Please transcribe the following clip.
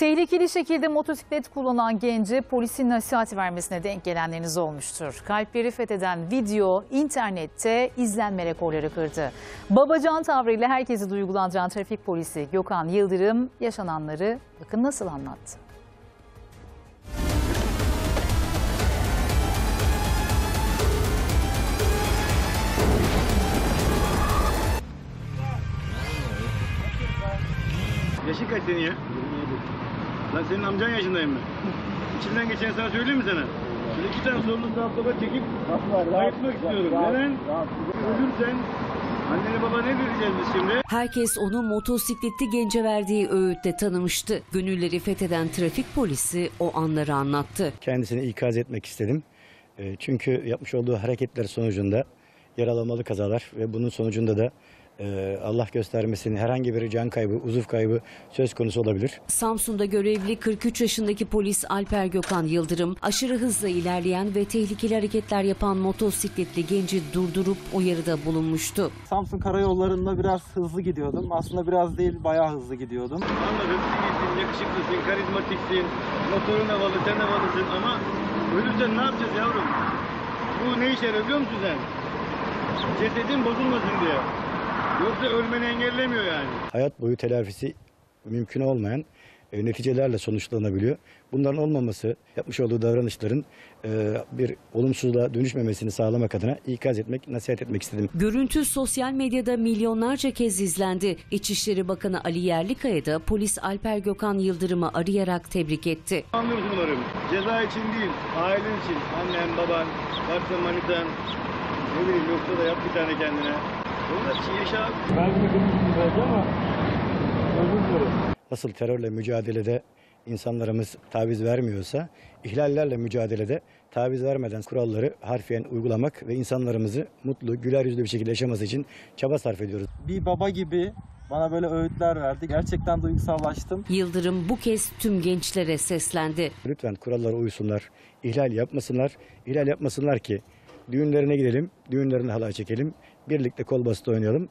Tehlikeli şekilde motosiklet kullanan gence polisin nasihat vermesine denk gelenleriniz olmuştur. Kalpleri fetheden video internette izlenme rekorları kırdı. Babacan tavrıyla herkesi duygulandıran trafik polisi Gökhan Yıldırım yaşananları bakın nasıl anlattı. Yaşın kaç senin ya? Lan senin amcan yaşındayım ben. İçinden geçen sana söyleyeyim mi sana? Şöyle iki tane sorunu sağ sola çekip ayıtmak istiyorum. Neden? Ölürsen annene baba ne vereceğiz biz şimdi? Herkes onu motosikletli gence verdiği öğütle tanımıştı. Gönülleri fetheden trafik polisi o anları anlattı. kendisini ikaz etmek istedim. E, Çünkü yapmış olduğu hareketler sonucunda yaralamalı kazalar ve bunun sonucunda da Allah göstermesin herhangi bir can kaybı, uzuv kaybı söz konusu olabilir. Samsun'da görevli 43 yaşındaki polis Alper Gökhan Yıldırım aşırı hızla ilerleyen ve tehlikeli hareketler yapan motosikletli genci durdurup uyarıda bulunmuştu. Samsun karayollarında biraz hızlı gidiyordum. Aslında biraz değil bayağı hızlı gidiyordum. Anladım. İyisin, yakışıklısın, karizmatiksin, motorun havalı, sen havalısın ama ölürsen ne yapacağız yavrum? Bu ne işe yarıyor biliyor musun sen? Cesedin bozulmasın diye. Yoksa ölmeni engellemiyor yani. Hayat boyu telafisi mümkün olmayan e, neticelerle sonuçlanabiliyor. Bunların olmaması, yapmış olduğu davranışların e, bir olumsuzluğa dönüşmemesini sağlamak adına ikaz etmek, nasihat etmek istedim. Görüntü sosyal medyada milyonlarca kez izlendi. İçişleri Bakanı Ali Yerlikaya da polis Alper Gökhan Yıldırım'ı arayarak tebrik etti. Anlıyorsun umarım. Ceza için değil, ailen için. Annen, baban, varsa manitan, ne bileyim yoksa da yap bir tane kendine. Yaşa abi. Nasıl terörle mücadelede insanlarımız taviz vermiyorsa, ihlallerle mücadelede taviz vermeden kuralları harfiyen uygulamak ve insanlarımızı mutlu, güler yüzlü bir şekilde yaşaması için çaba sarf ediyoruz. Bir baba gibi bana böyle öğütler verdi. Gerçekten duygusallaştım. Yıldırım bu kez tüm gençlere seslendi. Lütfen kurallara uysunlar, ihlal yapmasınlar, ihlal yapmasınlar ki düğünlerine gidelim, düğünlerine halay çekelim, birlikte kol bastı oynayalım.